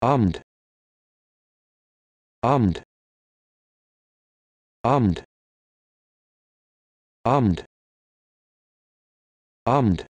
Abend Abend Abend Abend Abend